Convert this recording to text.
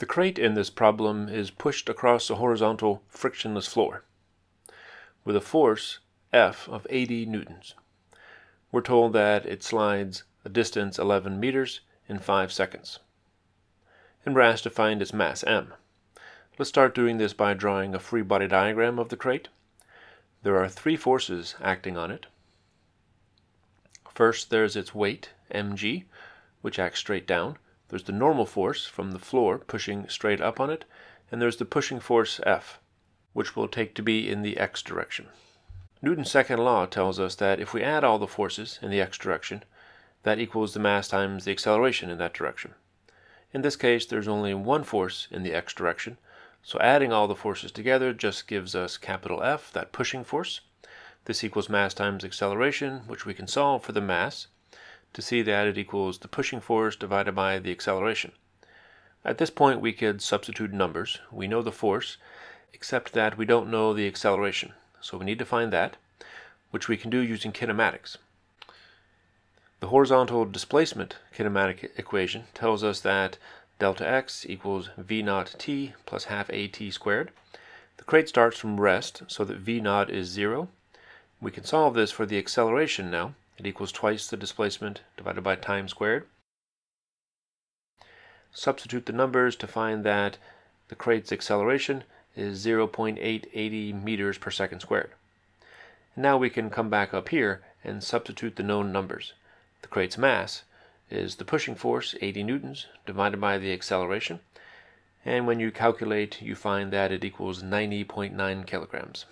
The crate in this problem is pushed across a horizontal frictionless floor with a force F of 80 newtons. We're told that it slides a distance 11 meters in 5 seconds. And we're asked to find its mass m. Let's start doing this by drawing a free body diagram of the crate. There are three forces acting on it. First, there's its weight, mg, which acts straight down. There's the normal force from the floor pushing straight up on it, and there's the pushing force F, which we'll take to be in the x direction. Newton's second law tells us that if we add all the forces in the x direction, that equals the mass times the acceleration in that direction. In this case, there's only one force in the x direction, so adding all the forces together just gives us capital F, that pushing force. This equals mass times acceleration, which we can solve for the mass, to see that it equals the pushing force divided by the acceleration. At this point we could substitute numbers. We know the force, except that we don't know the acceleration. So we need to find that, which we can do using kinematics. The horizontal displacement kinematic equation tells us that delta x equals v naught t plus half a t squared. The crate starts from rest so that v naught is 0. We can solve this for the acceleration now. It equals twice the displacement divided by time squared. Substitute the numbers to find that the crate's acceleration is 0.880 meters per second squared. Now we can come back up here and substitute the known numbers. The crate's mass is the pushing force, 80 newtons, divided by the acceleration. And when you calculate, you find that it equals 90.9 kilograms.